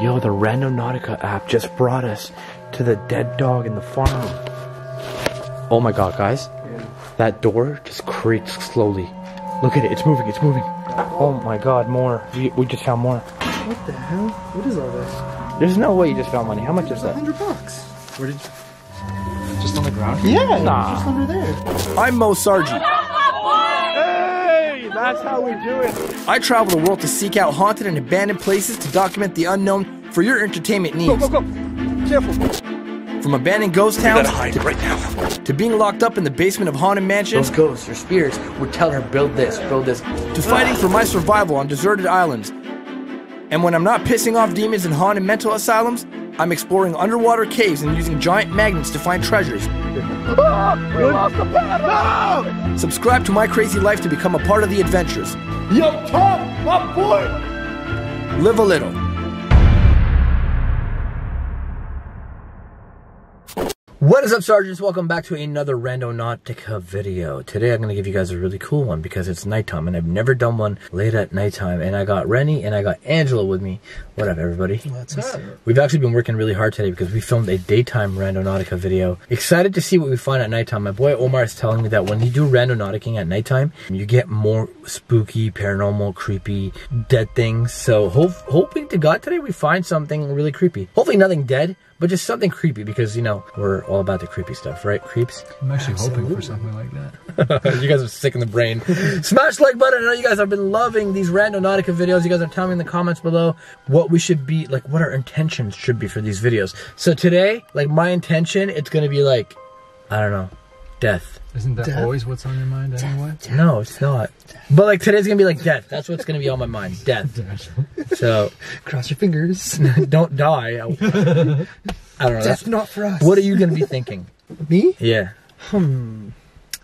Yo, the Randonautica app just brought us to the dead dog in the farm. Oh my god, guys. That door just creaks slowly. Look at it, it's moving, it's moving. Oh my god, more. We, we just found more. What the hell? What is all this? There's no way you just found money. How much is A that? hundred bucks. Where did you? Just on the ground? Yeah, Nah. just under there. I'm Moe Sargi. Hey, that's how we do it. I travel the world to seek out haunted and abandoned places to document the unknown for your entertainment needs. go. go, go. Careful. From abandoned ghost towns hide right now. to being locked up in the basement of haunted mansions Those ghosts or spirits would tell her, build this, build this. to fighting for my survival on deserted islands. And when I'm not pissing off demons in haunted mental asylums, I'm exploring underwater caves and using giant magnets to find treasures. Subscribe to My Crazy Life to become a part of the adventures. Yo, Tom, my boy. Live a little. What is up, Sergeants? Welcome back to another Randonautica video. Today I'm going to give you guys a really cool one because it's nighttime and I've never done one late at nighttime. And I got Rennie and I got Angela with me. What up, everybody? What's up? We've actually been working really hard today because we filmed a daytime Randonautica video. Excited to see what we find at nighttime. My boy Omar is telling me that when you do Randonauticing at nighttime, you get more spooky, paranormal, creepy, dead things. So hope, hoping to God today we find something really creepy. Hopefully nothing dead, but just something creepy because, you know, we're all about the creepy stuff, right? Creeps. I'm actually hoping for something like that. you guys are sick in the brain. Smash the like button. I know you guys have been loving these Randonautica videos. You guys are telling me in the comments below what we should be, like what our intentions should be for these videos. So today, like my intention, it's gonna be like, I don't know, death. Isn't that Death. always what's on your mind anyway? No, it's not. But like today's gonna be like death. That's what's gonna be on my mind. Death. So Cross your fingers. don't die. I, I don't know. That's, Death not for us. what are you gonna be thinking? Me? Yeah. Hmm.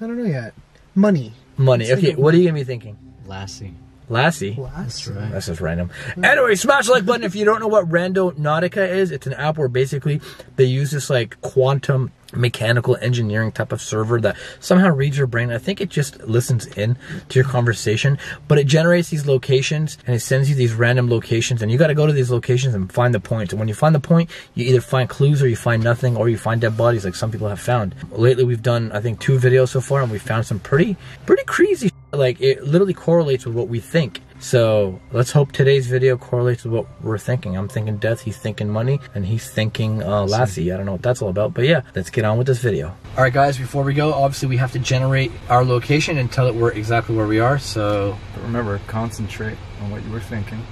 I don't know yet. Money. Money. Okay, what are you gonna be thinking? Lassie. Lassie. Last. right. That's just random. Anyway, smash the like button if you don't know what Randonautica is. It's an app where basically they use this like quantum mechanical engineering type of server that somehow reads your brain. I think it just listens in to your conversation, but it generates these locations and it sends you these random locations and you got to go to these locations and find the point. And when you find the point, you either find clues or you find nothing or you find dead bodies like some people have found. Lately we've done I think two videos so far and we found some pretty pretty crazy like it literally correlates with what we think. So let's hope today's video correlates with what we're thinking. I'm thinking death, he's thinking money, and he's thinking uh, Lassie. I don't know what that's all about, but yeah, let's get on with this video. All right, guys, before we go, obviously we have to generate our location and tell it where exactly where we are. So, But remember, concentrate on what you were thinking.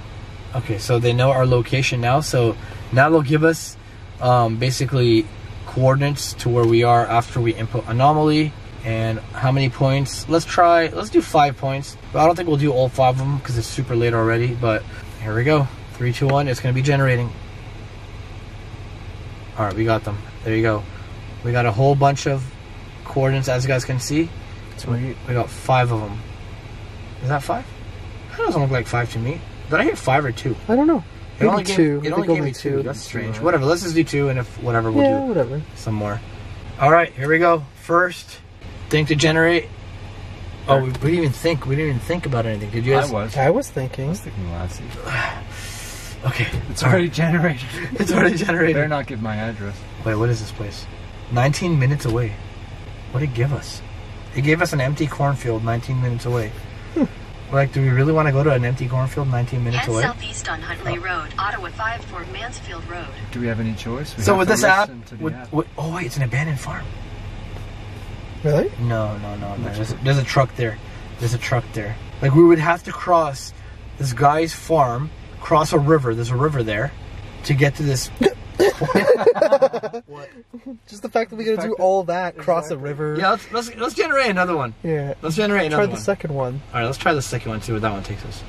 okay, so they know our location now. So now they'll give us um, basically coordinates to where we are after we input anomaly and how many points. Let's try, let's do five points. But I don't think we'll do all five of them because it's super late already. But here we go. Three, two, one. It's going to be generating. All right, we got them. There you go. We got a whole bunch of coordinates, as you guys can see. Sweet. We got five of them. Is that five? That doesn't look like five to me. Did I hear five or two? I don't know. It Maybe only gave, two. It only gave me two. two. That's strange. Right. Whatever. Let's just do two, and if whatever, we'll yeah, do whatever. some more. All right, here we go. First thing to generate. Oh, we, we didn't even think. We didn't even think about anything. Did you I guys? was. I was I thinking. was thinking Lassie. Okay, It's already generated. it's already generated. Better generated. not give my address. Wait, what is this place? 19 minutes away. What did it give us? It gave us an empty cornfield 19 minutes away. Hmm. like, do we really want to go to an empty cornfield 19 minutes Head away? southeast on Huntley oh. Road, Ottawa 5 for Mansfield Road. Do we have any choice? We So have with to this app, to the with, app. with, oh wait, it's an abandoned farm. Really? No, no, no, no. There's a, there's a truck there. There's a truck there. Like we would have to cross this guy's farm, cross a river. There's a river there, to get to this. what? Just the fact that we gotta do that- all that, cross a river. Yeah, let's let's, let's generate another one. Yeah. Let's generate Try another the one. second one. All right, let's try the second one. See where that one takes us.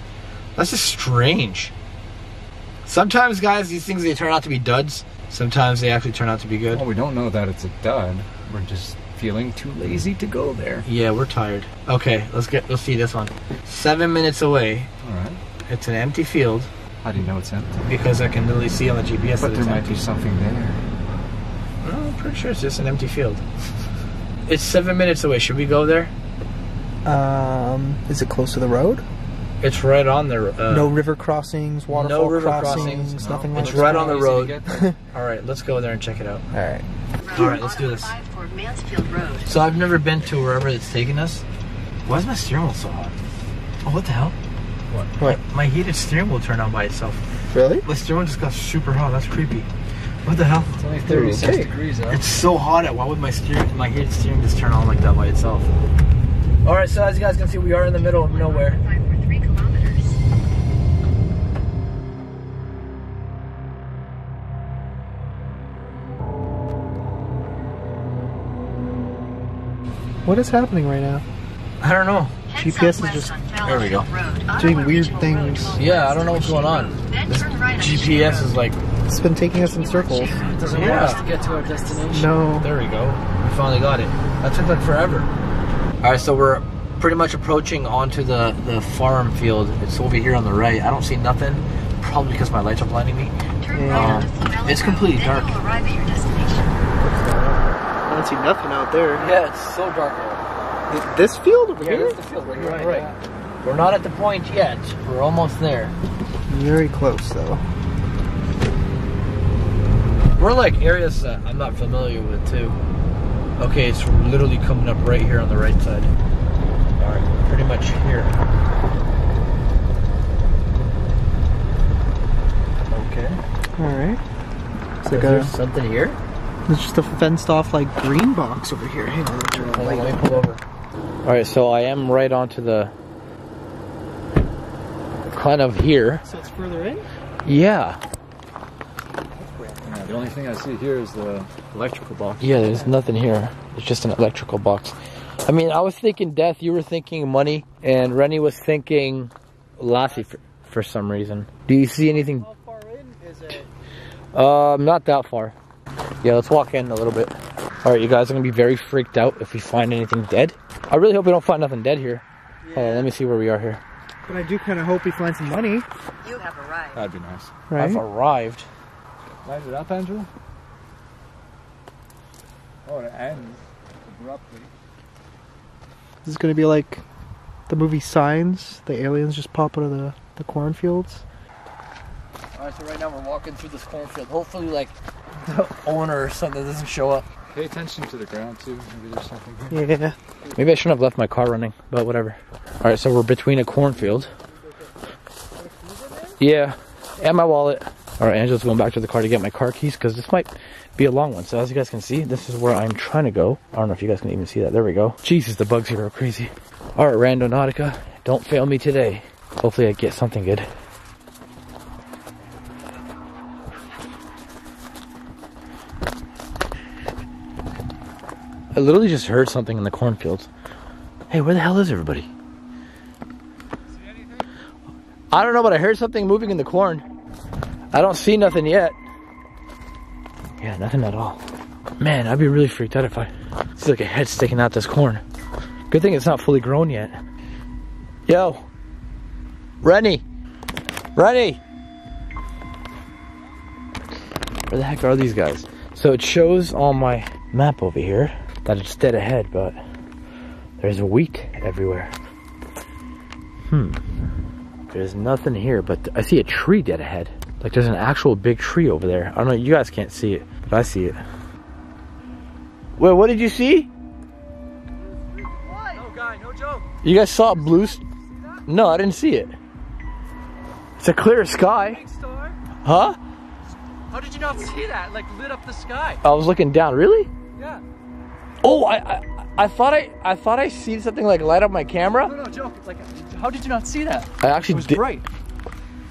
That's just strange. Sometimes, guys, these things they turn out to be duds. Sometimes they actually turn out to be good. Well, we don't know that it's a dud. We're just feeling too lazy to go there. Yeah, we're tired. Okay, let's get let's see this one. Seven minutes away. All right. It's an empty field How do you know it's empty? because I can literally see on the GPS But that there it's might empty. be something there. No, I'm pretty sure it's just an empty field. It's seven minutes away. Should we go there? Um, is it close to the road? It's right on the. Uh, no river crossings, waterfall no river crossings, crossings. nothing It's like right on the road. All right, let's go there and check it out. All right. All right, let's do this. Five for Mansfield Road. So I've never been to wherever it's taking us. Why is my steering wheel so hot? Oh, what the hell? What? What? My heated steering wheel turned on by itself. Really? My steering wheel just got super hot. That's creepy. What the hell? It's only 36 Okay. degrees out. It's so hot. At, Why would my steering, my heated steering just turn on like that by itself? All right, so as you guys can see, we are in the middle of nowhere. What is happening right now? I don't know. GPS is just- there we go. Doing weird things. Yeah, I don't know what's going on. This turn right on GPS is like, It's been taking us in circles. It doesn't Yeah. want us to get to our destination. No. there we go. We finally got it. That took like forever. All right, so we're pretty much approaching onto the the farm field. It's over here on the right. I don't see nothing. Probably because my lights are blinding me. Turn Yeah. right on Um, the Fallowfield it's completely Road. dark. Then you'll arrive at your destination. I don't see nothing out there. Yeah, it's so dark. Th- This field over Yeah, here? that's the field right here. Right. We're not at the point yet. We're almost there. Very close though. We're like areas that I'm not familiar with too. Okay, it's literally coming up right here on the right side. All right, pretty much here. Okay. All right. It's Is like there something here? It's just a fenced off like green box over here. Hang on, let me turn the Hold on, light let me pull over. All right, so I am right onto the kind of here. So it's further in? Yeah. Yeah, the only thing I see here is the electrical box. Yeah, there's nothing here. It's just an electrical box. I mean, I was thinking death, you were thinking money, and Rennie was thinking Lassie for, for some reason. Do you see anything? How far in is it? Um, not that far. Yeah, let's walk in a little bit. All right, you guys are gonna be very freaked out if we find anything dead. I really hope we don't find nothing dead here. Hold on, let me see where we are here. But I do kind of hope we find some money, You have arrived. That'd be nice. right? I've arrived. Light it up, Andrew. Oh, it ends abruptly. This is gonna be like the movie Signs. The aliens just pop out of the, the cornfields. All right, so right now we're walking through this cornfield. Hopefully, like the owner or something that doesn't show up. Pay attention to the ground too. Maybe there's something here. Yeah. Maybe I shouldn't have left my car running, but whatever. All right, so we're between a cornfield. Yeah, and my wallet. All right, Angela's going back to the car to get my car keys because this might be a long one. So as you guys can see, this is where I'm trying to go. I don't know if you guys can even see that. There we go. Jesus, the bugs here are crazy. All right, Randonautica, don't fail me today. Hopefully I get something good. I literally just heard something in the cornfields. Hey, where the hell is everybody? I don't know, but I heard something moving in the corn. I don't see nothing yet. Yeah, nothing at all. Man, I'd be really freaked out if I see like a head sticking out this corn. Good thing it's not fully grown yet. Yo, Rennie, Rennie. Where the heck are these guys? So it shows on my map over here that it's dead ahead, but there's wheat everywhere. Hmm. There's nothing here, but I see a tree dead ahead. Like there's an actual big tree over there. I don't know, you guys can't see it, but I see it. Wait, what did you see? No guy, no joke. You guys saw a blue? s- No, I didn't see it. It's a clear sky. star. Huh? How did you not see that? Like lit up the sky. I was looking down. Really? Yeah. Oh, I, I, I thought I, I thought I seen something like light up my camera. No, no joke. It's Like, how did you not see that? I actually It actually was did. bright.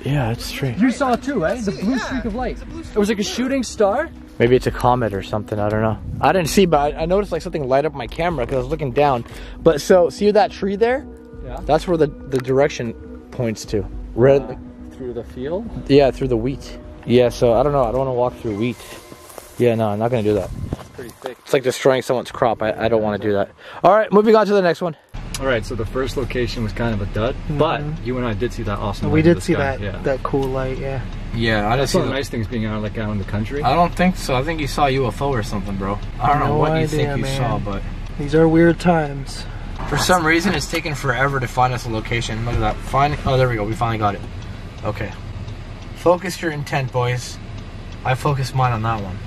Yeah, it's strange. You saw it too, eh? The blue streak of light. It was like a shooting star. Maybe it's a comet or something. I don't know. I didn't see, but I, I noticed like something light up my camera because I was looking down. But so, see that tree there? Yeah. That's where the the direction points to. Red. Through the field. Yeah, through the wheat. Yeah. So I don't know. I don't want to walk through wheat. Yeah, no, I'm not gonna do that. Pretty thick. It's like destroying someone's crop. I, I don't want to do that. All right, moving on to the next one. All right. So the first location was kind of a dud, mm-hmm. but you and I did see that awesome. we did see sky. that Yeah. that cool light. Yeah. Yeah, I didn't That's the nice things being out like out in the country. I don't think so. I think you saw UFO or something, bro. I don't know No what you think you man. saw, but These are weird times. For some reason, it's taking forever to find us a location. Look at that. Find. Oh, there we go. We finally got it. Okay. Focus your intent, boys. I focused mine on that one.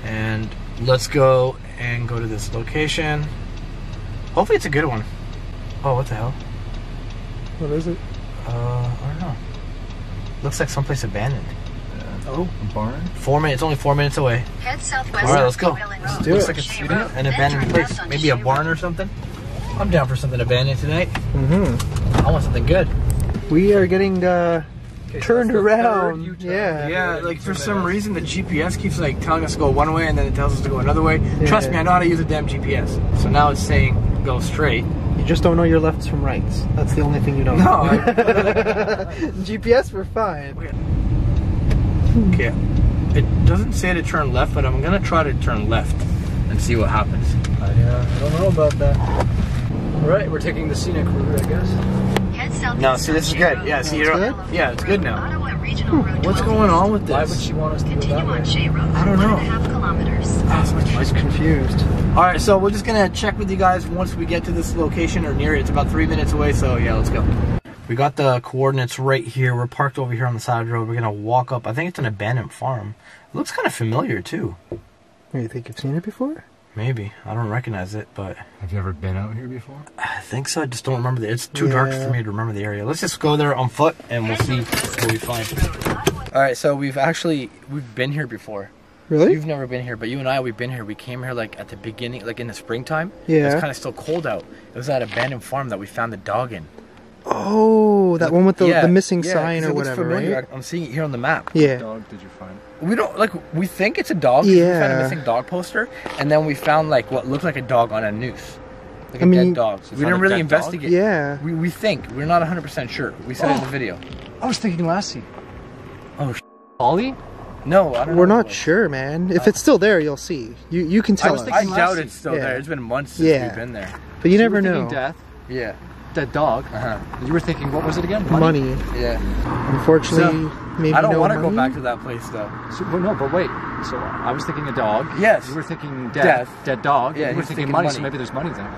Okay. And let's go and go to this location. Hopefully, it's a good one. Oh, what the hell? What is it? Uh, I don't know. Looks like someplace abandoned. Oh, a barn? Four minutes. It's only four minutes away. Head southwest. All right, let's go. Wheeling Let's Road. do Looks it. like it's Shea you know, an abandoned place. Maybe a barn or something. I'm down for something abandoned tonight. Mm-hmm. I want something good. We are getting uh, turned that's around. U-turn. Yeah. Yeah, like for some reason the GPS keeps like telling us to go one way and then it tells us to go another way. Trust me, I know how to use a damn GPS. So now it's saying go straight. You just don't know your lefts from rights. That's the only thing you don't No, know. I- GPS, we're fine. Okay. It doesn't say to turn left, but I'm gonna try to turn left and see what happens. I, uh, I don't know about that. All right, we're taking the scenic route, I guess. Head southeast No, see, this is good. Yeah, see, you're good? Yeah, it's good now. Ottawa hmm, What's going on with this? Why would she want us to go Continue that on way? Shea Road. I don't for know. One and a half kilometers. Ah, I was confused. All right, so we're just gonna check with you guys once we get to this location or near it. It's about three minutes away, so yeah, let's go. We got the coordinates right here. We're parked over here on the side of the road. We're gonna walk up. I think it's an abandoned farm. It looks kind of familiar too. You think you've seen it before? Maybe I don't recognize it, but Have you ever been out here before? I think so. I just don't remember the. It's too dark for me to remember the area. Let's just go there on foot and we'll see what we find. All right, so we've actually we've been here before. Really? You've never been here, but you and I, we've been here. We came here like at the beginning, like in the springtime. Yeah. It's kind of still cold out. It was that abandoned farm that we found the dog in. Oh, that one with the, Yeah, the missing yeah, sign 'cause or whatever, familiar. right? I'm seeing it here on the map. Yeah. Dog did you find? We don't like. We think it's a dog. 'cause We found Yeah. a missing dog poster, and then we found like what looked like a dog on a noose, like a I mean- dead dog. So we didn't really dead dog? investigate. Yeah. We, we think we're not 100 percent sure. We said it in the oh, video. I was thinking Lassie. Oh, sh- Ollie? No, I don't. We're know. not sure, man. If it's still there, you'll see. You you can I tell was us. I doubt it's still Yeah. there. It's been months since Yeah. we've been there. but you So never know. death, Yeah. Dead dog. Uh huh. You were thinking, what was it again? Money. Yeah. Unfortunately, maybe I don't no want to go back to that place though. So, well, no, but wait. So I was thinking a dog. Yes. You were thinking death. Death. Dead dog. Yeah, You were thinking, thinking money, money. so maybe there's money there.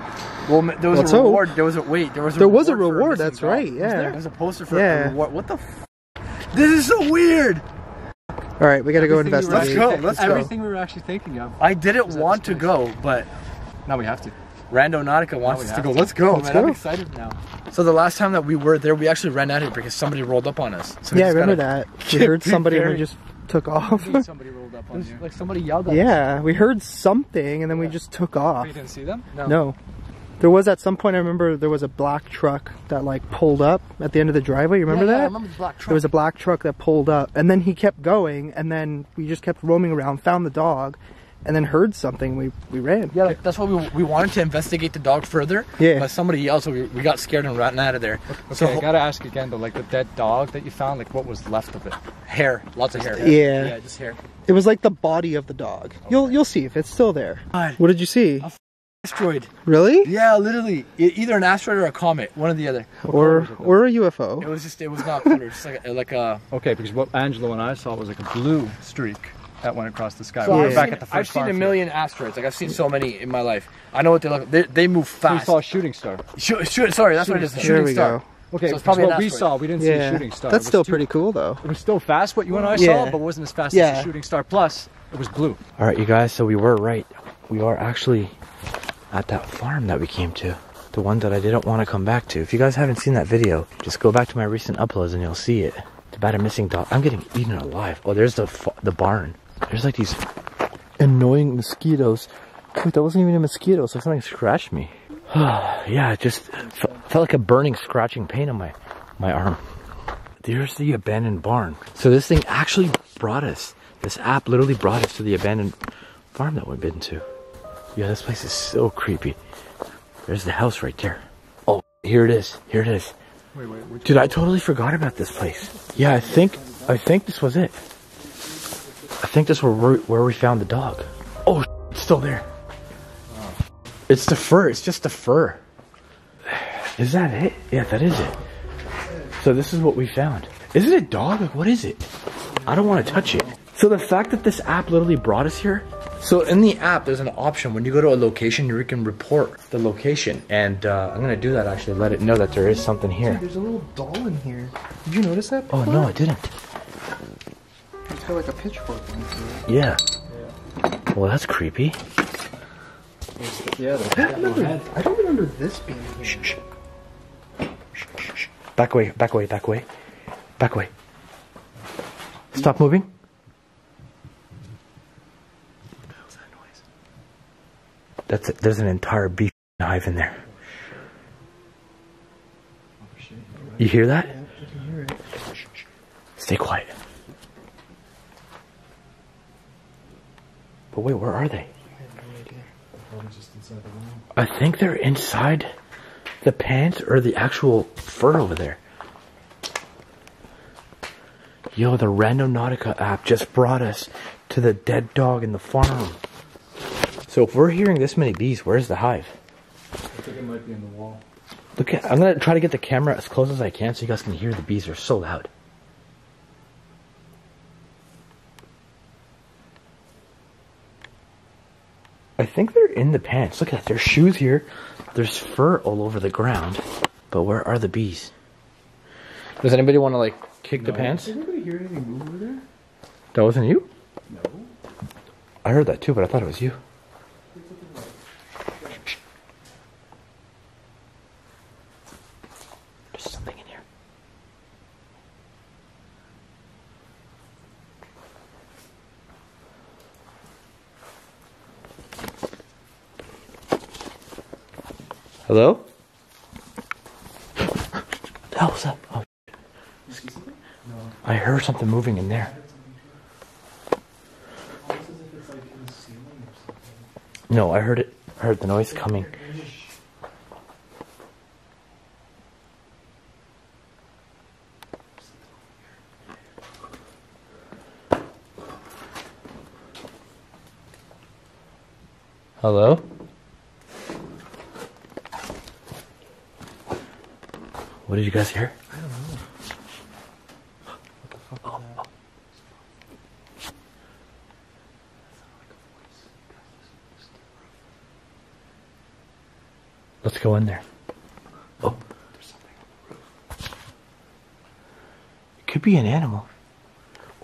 Well, there was Let's a hope. reward. There was a wait. There was a There was a reward for reward, missing that's dog. right, yeah. there? There's a poster for Yeah. a reward. What the? F- this is so weird. All right, we got to go Everything we investigate. Let's go, let's go. Everything we were actually thinking of. I didn't want to go, but Now we have to. Randonautica wants we us to go. to. Let's go. Let's man. go. I'm excited now. So the last time that we were there, we actually ran out of here because somebody rolled up on us. So Yeah, I remember that. We heard somebody and we just took off. Somebody rolled up on you. Like somebody yelled at us. yeah, we heard something and then we just took off. Oh, you didn't see them? No. There was at some point I remember there was a black truck that like pulled up at the end of the driveway. You remember Yeah, yeah, that? I remember the black truck. There was a black truck that pulled up and then he kept going and then we just kept roaming around, found the dog, and then heard something. We we ran. Yeah, like, that's why we, we wanted to investigate the dog further. Yeah. But somebody yelled, so we, we got scared and ran out of there. Okay, so I gotta ask again though, like the dead dog that you found, like what was left of it? hair, lots of hair. Yeah. Yeah, just hair. It was like the body of the dog. You'll you'll see if it's still there. God. What did you see? Asteroid. Really? Yeah, literally. E- either an asteroid or a comet. One or the other. Or or a UFO. It was just, it was not colored. just like a, like a. Okay, because what Angelo and I saw was like a blue streak that went across the sky. So we I've back seen, at the 1st I've seen a million asteroids. Like I've seen so many in my life. I know what they look. They, they move We fast. saw a shooting star. Shoot, shoot, sorry, that's what it is. A There shooting we star. go. Okay, So it's probably what we saw. We didn't see a shooting star. That's still too- pretty cool though. It was still fast what you and I Yeah. saw, but wasn't as fast Yeah. as a shooting star. Plus, it was blue. All right, you guys. So we were right. We are actually at that farm that we came to. The one that I didn't want to come back to. If you guys haven't seen that video, just go back to my recent uploads and you'll see it. It's about a missing dog. I'm getting eaten alive. Oh, there's the fa- the barn. There's like these annoying mosquitoes. Wait, that wasn't even a mosquito, so something scratched me. yeah, it just felt like a burning, scratching pain on my my arm. There's the abandoned barn. So this thing actually brought us. This app literally brought us to the abandoned farm that we've been to. Yeah, this place is so creepy. There's the house right there. Oh, here it is. Here it is. Wait, wait, which Dude, I totally forgot about this place. Yeah, I think I think this was it. I think this was where, where we found the dog. Oh, it's still there. It's the fur. It's just the fur. Is that it? Yeah, that is it. So this is what we found. Is it a dog? Like, what is it? I don't want to touch it. So the fact that this app literally brought us here So in the app, there's an option when you go to a location, you can report the location, and uh, I'm gonna do that actually. Let it know that there is something here. There's a little doll in here. Did you notice that? Oh no, I didn't. It's got like a pitchfork on it. Yeah. Well, that's creepy. Yeah, I don't remember, I don't remember this being here. Shh, shh. Back away, back away, back away, back away. Stop moving. What the hell's that noise? That's it. There's an entire beef hive in there. Oh, you hear that? Yeah, I can hear it. Stay quiet. But wait, where are they? I have no idea. I think they're inside the pants or the actual fur over there. Yo, the Randonautica app just brought us to the dead dog in the farm. So if we're hearing this many bees, where's the hive? I think it might be in the wall. Look at, I'm gonna try to get the camera as close as I can so you guys can hear the bees. They're so loud. I think they're in the pants. Look at that. There's shoes here. There's fur all over the ground. But where are the bees? Does anybody want to like kick the pants? Did anybody hear anything move over there? That wasn't you? No. I heard that too, but I thought it was you. There's something in here. Hello? What the hell was that? Oh. I heard something moving in there. No, I heard it. I heard the noise coming. Hello? What did you guys hear? Let's go in there. Oh, there's something on the roof. It could be an animal.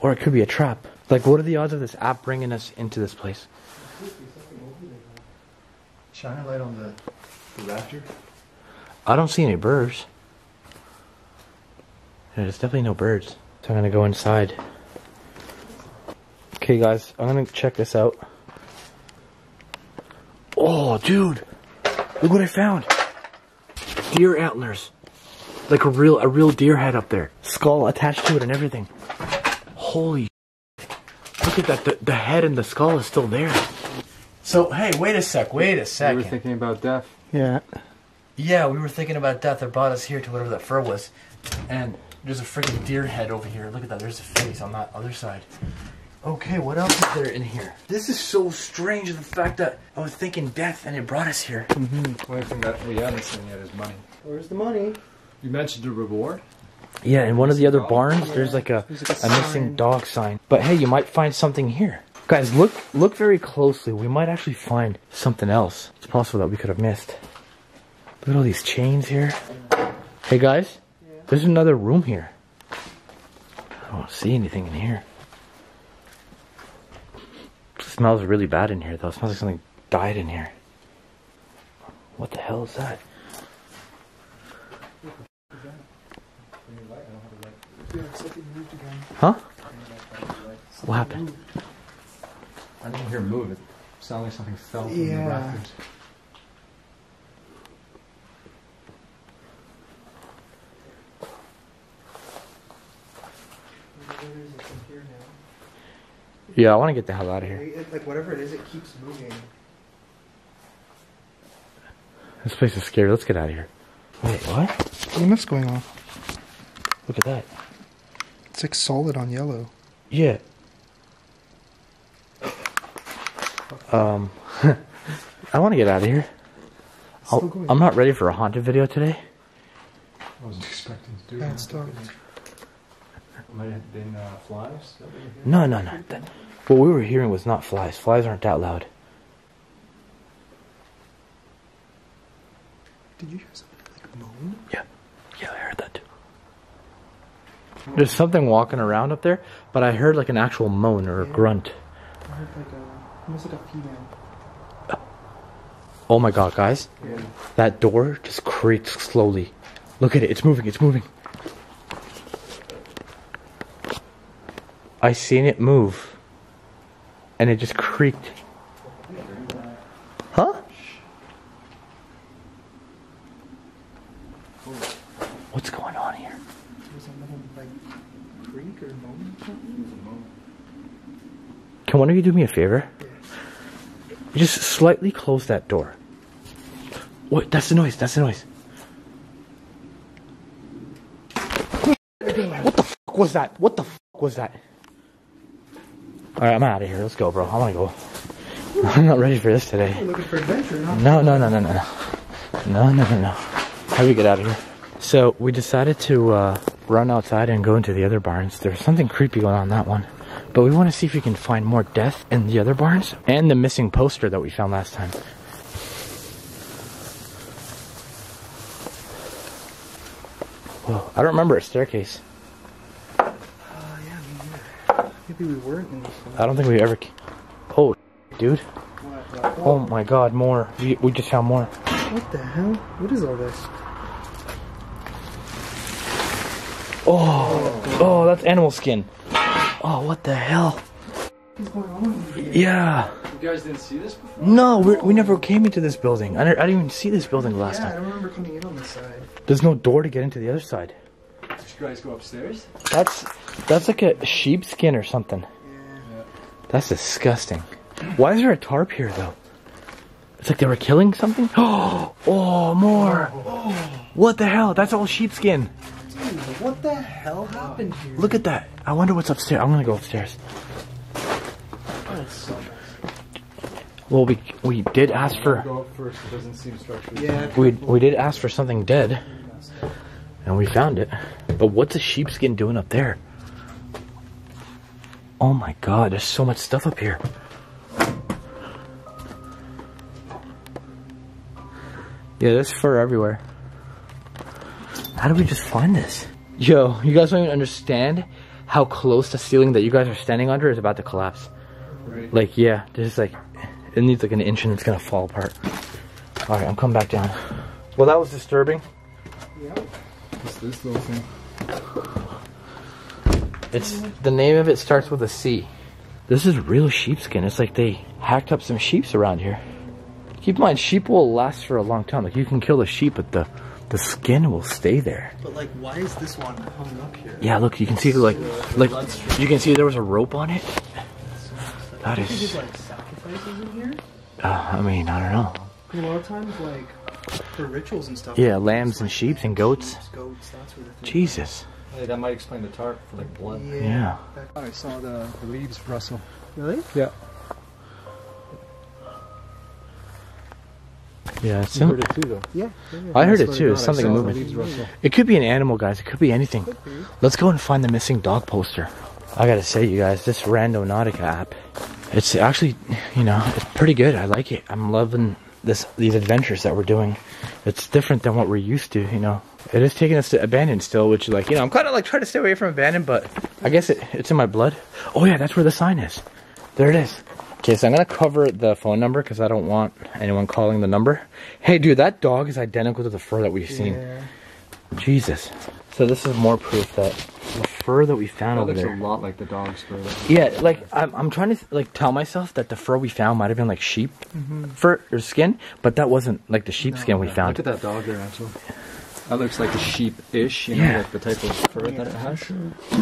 Or it could be a trap. Like, what are the odds of this app bringing us into this place? Shine a light on the, the rafter. I don't see any birds. Yeah, There's definitely no birds. So I'm gonna go inside. Okay, guys, I'm gonna check this out. Oh, dude, look what I found! Deer antlers, like a real a real deer head up there, skull attached to it and everything. Holy! Look at that. The, the head and the skull is still there. So hey, wait a sec. Wait a sec. You were thinking about death. Yeah. Yeah, we were thinking about death that brought us here to whatever that fur was. And there's a freaking deer head over here. Look at that. There's a face on that other side. Okay, what else is there in here? This is so strange, the fact that I was thinking death and it brought us here. Mm-hmm. The only thing that we haven't seen yet is money. Where's the money? You mentioned a reward. Yeah, in one of the other barns, there's like a, There's like a a missing dog sign. But hey, you might find something here. Guys, look look very closely. We might actually find something else. It's possible that we could have missed. Look at all these chains here. Hey guys, there's another room here. I don't see anything in here. It smells really bad in here though. It smells like something died in here. What the hell is that? Huh? What happened? I didn't hear move. It sounded like something fell from Yeah. the rafters. Yeah, I want to get the hell out of here. Like whatever it is, it keeps moving. This place is scary. Let's get out of here. Wait, what? What's going on? Look at that. It's like solid on yellow. Yeah. Um, I want to get out of here. I'll, I'm not ready for a haunted video today. I wasn't expecting to do Yeah, that. It's dark. Might have been uh, flies. That we were hearing? No, no, no. That, What we were hearing was not flies. Flies aren't that loud. Did you hear something like a moan? Yeah. Yeah, I heard that too. There's something walking around up there, but I heard like an actual moan or a grunt. I heard like a almost like a female. Oh my god, guys. Yeah. That door just creaks slowly. Look at it, it's moving, it's moving. I seen it move. And it just creaked. Huh? What's going on here? Was that little like creak or moan or something? Can one of you do me a favor? Just slightly close that door. What? That's the noise. That's the noise. What the fuck was that? What the fuck was that? Alright, I'm out of here. Let's go, bro. I wanna go. I'm not ready for this today. Looking for adventure, No, no, no, no, no, no. No, no, no, no. How do we get out of here? So, we decided to uh, run outside and go into the other barns. There's something creepy going on in that one. But we want to see if we can find more death in the other barns and the missing poster that we found last time. Whoa, I don't remember a staircase. Uh, yeah, me neither. Maybe we weren't in this one. I don't think we ever. ca- Oh, dude. What, what, Oh my god, more. We, we just found more. what the hell? What is all this? Oh, oh, that's animal skin. Oh, what the hell? What's going on here? Yeah. You guys didn't see this before? No, we we never came into this building. I, ne- I didn't even see this building last Yeah, I time. don't remember coming in on this side. There's no door to get into the other side. Did you guys go upstairs? That's that's like a sheepskin or something. Yeah. That's disgusting. Why is there a tarp here though? It's like they were killing something. Oh, oh more. What the hell? That's all sheepskin. Dude, what the hell happened here? Look at that. I wonder what's upstairs. I'm gonna go upstairs. Oh, it's. Well, we we did ask for Go up first. It doesn't seem structured. Yeah. we we did ask for something dead, and we found it. But what's a sheepskin doing up there? Oh my god, there's so much stuff up here. Yeah, there's fur everywhere. How did we just find this? Yo, you guys don't even understand how close the ceiling that you guys are standing under is about to collapse. Right. Like, yeah, there's like, it needs like an inch and it's gonna fall apart. Alright, I'm coming back down. Well, that was disturbing. Yeah. What's this little thing? It's, the name of it starts with a C. This is real sheepskin. It's like they hacked up some sheeps around here. Keep in mind, sheep will last for a long time. Like, you can kill the sheep, but the, the skin will stay there. But like, why is this one hung up here? Yeah, look, you can see like, like, you can see there was a rope on it. That There's is, like sacrifices in here. uh, I mean, I don't know. A lot of times, like for rituals and stuff. Yeah, lambs and sheep and goats. Goats, that sort of. Jesus. Hey, that might explain the tarp for like blood. Yeah. I saw the, the leaves rustle. Really? Yeah. Yeah, it's You heard it too, though. Yeah. yeah, yeah. I heard swear it too. It's something moving. It could be an animal, guys. It could be anything. Let's go and find the missing dog poster. I gotta say, you guys, this Randonautica app, it's actually, you know, it's pretty good. I like it. I'm loving this these adventures that we're doing. It's different than what we're used to, you know. It is taking us to abandoned still, which like, you know, I'm kind of like trying to stay away from abandoned, but I guess it, it's in my blood. Oh yeah, that's where the sign is. There it is. Okay, so I'm gonna cover the phone number because I don't want anyone calling the number. Hey, dude, that dog is identical to the fur that we've seen. Yeah. Jesus. So this is more proof that the fur that we found That over looks a lot like the dog's fur. Yeah, like I'm, I'm trying to like tell myself that the fur we found might have been like sheep mm-hmm. fur or skin, but that wasn't like the sheep skin we found. Look at that dog there, actually. That looks like a sheep-ish, you know, Yeah. like the type of fur that it has.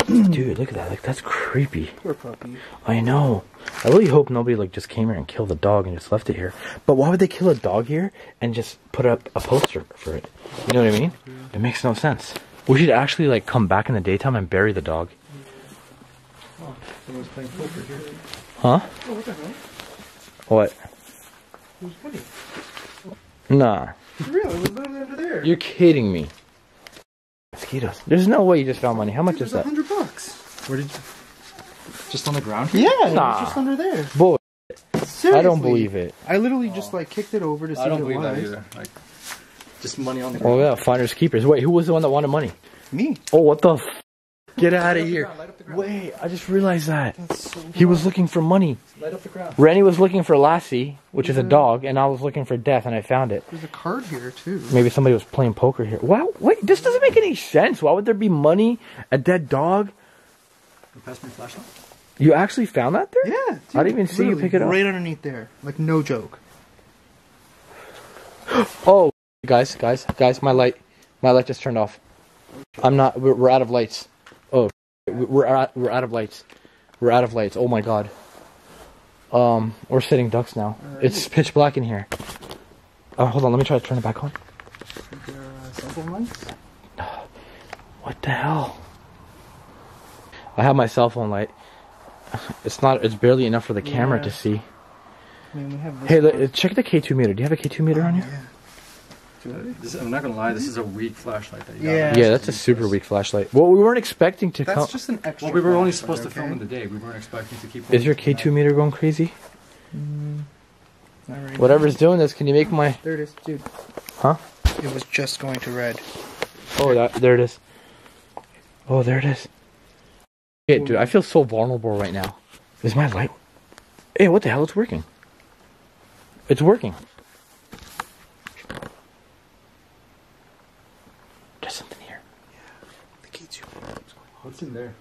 Dude, look at that. Like that's creepy. Poor puppy. I know. I really hope nobody like just came here and killed the dog and just left it here. But why would they kill a dog here and just put up a poster for it? You know what I mean? It makes no sense. We should actually like come back in the daytime and bury the dog. Someone's playing poker here. Huh? Oh, what the hell? What? Who's money? Nah. For real, it was literally under there. You're kidding me. Mosquitoes. There's no way you just found money. How much It was is a that? hundred bucks. Where did you... Just on the ground? Yeah, it Nah. was just under there. Boy, Seriously. I don't believe it. I literally just like kicked it over to see I don't what it believe was. that either. Like, just money on the oh, ground. Oh yeah, finders keepers. Wait, who was the one that wanted money? Me. Oh, what the? F- Get out of here! Wait, I just realized that he was looking for money. Light up the ground. Rennie was looking for Lassie, which is a dog, and I was looking for death, and I found it. There's a card here too. Maybe somebody was playing poker here. Wow, wait, this doesn't make any sense. Why would there be money, a dead dog? You Pass me flashlight. You actually found that there? Yeah. Dude, I didn't even see you pick it up. Right underneath there. Like no joke. Oh, guys, guys, guys, my light, my light just turned off. I'm not. We're, we're out of lights. Oh, we're out. We're out of lights. We're out of lights. Oh my god. Um, we're sitting ducks now. It's pitch black in here. Oh, hold on. Let me try to turn it back on. Uh. What the hell? I have my cell phone light. It's not. It's barely enough for the camera Yeah. to see. I mean, we have. Hey, look, check the K2 meter. Do you have a K2 meter on you? Yeah. This, I'm not gonna lie, this is a weak flashlight that you got. Yeah. Yeah, that's a super weak flashlight. Well, we weren't expecting to That's just an extra. Well, we were only flashlight, supposed to film in the day. We weren't expecting to keep. Is your K2 meter going crazy? Not right Whatever's doing this, can you make my? now. There it is, dude. Huh? It was just going to red. Oh, that there it is. Oh, there it is. Yeah, dude, I feel so vulnerable right now. Is my light? Hey, what the hell? It's working. It's working. There's something here. The key to What's in there?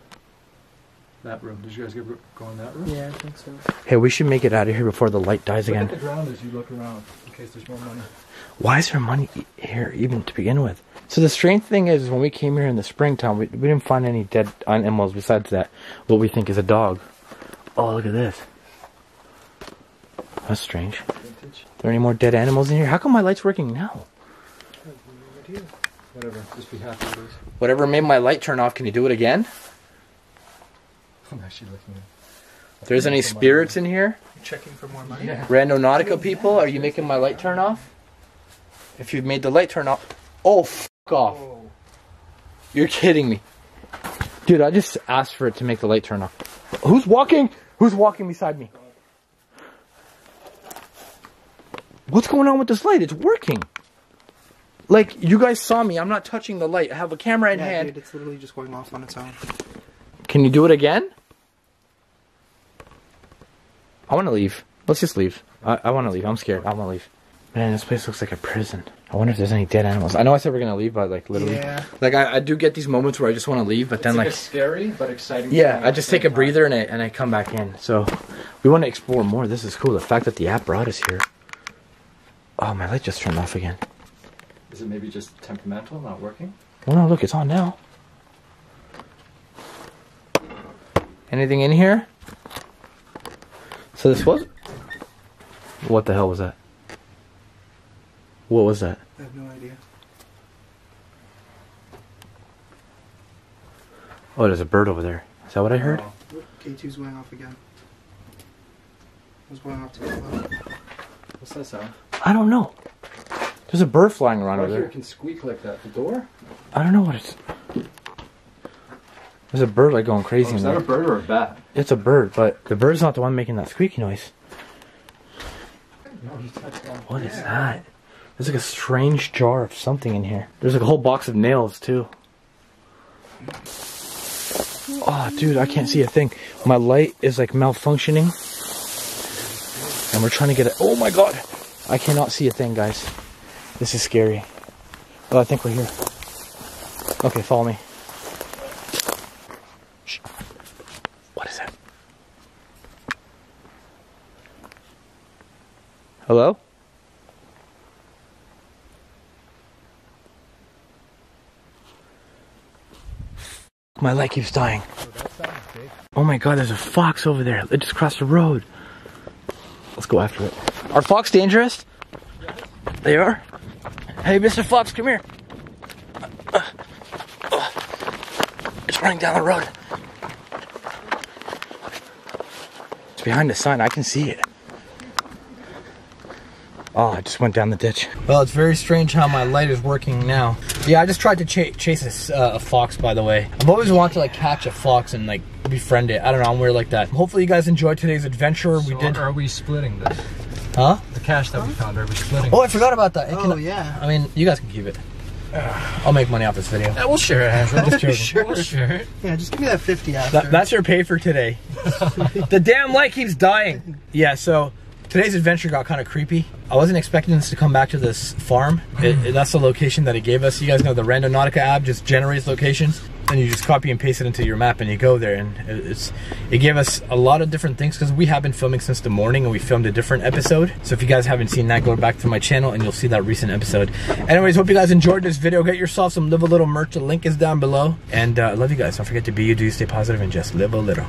That room. Did you guys get go in that room? Yeah, I think so. Hey, we should make it out of here before the light dies Look again. at the ground as you look around in case there's more money. Why is there money here even to begin with? So the strange thing is, when we came here in the springtime, we, we didn't find any dead animals besides that. What we think is a dog. Oh, look at this. That's strange. Vintage. Are there any more dead animals in here? How come my light's working now? Whatever. Just be happy with this. Whatever made my light turn off, can you do it again? I'm actually looking at. If there's any spirits in here, Checking for more money. Yeah. Randonautica people, are you making my light turn off? If you've made the light turn off, oh, f off. Oh. You're kidding me. Dude, I just asked for it to make the light turn off. Who's walking? Who's walking beside me? What's going on with this light? It's working. Like, you guys saw me. I'm not touching the light. I have a camera in Yeah, hand. dude, it's literally just going off on its own. Can you do it again? I want to leave. Let's just leave. I, I want to leave. I'm scared. I want to leave. Man, this place looks like a prison. I wonder if there's any dead animals. I know I said we're gonna leave, but like literally, Yeah. like I, I do get these moments where I just want to leave, but then It's like, like, a scary but exciting. yeah, I just take a same time. breather and I and I come back in. So we want to explore more. This is cool. The fact that the app brought us here. Oh, my light just turned off again. Is it maybe just temperamental, not working? Well, no, look, it's on now. Anything in here? So this was. What the hell was that? What was that? I have no idea. Oh, there's a bird over there. Is that what I heard? Oh, K2's going off again. It was going off to the left. what's that sound? I don't know. There's a bird flying around Right over here there. it can squeak like that. The door? I don't know what it's. There's a bird like going oh, crazy Oh, in is that there. a bird or a bat? It's a bird, but the bird's not the one making that squeaky noise. What is that? There's like a strange jar of something in here. There's like a whole box of nails too. Oh, dude, I can't see a thing. My light is like malfunctioning. And we're trying to get it. Oh my god! I cannot see a thing, guys. This is scary. Oh, I think we're here. Okay, follow me. Shh. What is that? Hello? My light keeps dying. Oh my god, there's a fox over there. It just crossed the road. Let's go after it. Are fox dangerous? They are? Hey, Mr. Fox, come here. It's running down the road. It's behind the sign. I can see it. Oh, I just went down the ditch. Well, it's very strange how my light is working now. Yeah, I just tried to cha- chase a, s- uh, a fox, by the way. I've always wanted to like catch a fox and like befriend it. I don't know, I'm weird like that. Hopefully, you guys enjoyed today's adventure. we did, Are we splitting this? Huh? The cash that we found, are we splitting? Oh, I forgot about that. It can- Oh, yeah. I mean, you guys can keep it. I'll make money off this video. Yeah, we'll share it, Andrew. Just joking. Sure. We'll share it. Yeah, just give me that 50 after. That, that's your pay for today. the damn light keeps dying. Yeah, so today's adventure got kind of creepy. I wasn't expecting us to come back to this farm. It, it- that's the location that it gave us. You guys know the Randonautica app just generates locations. and you just copy and paste it into your map and you go there and it- it's it gave us a lot of different things because we have been filming since the morning and we filmed a different episode so if you guys haven't seen that go back to my channel and you'll see that recent episode anyways hope you guys enjoyed this video get yourself some live a little merch the link is down below and uh, love you guys don't forget to be you do stay positive and just live a little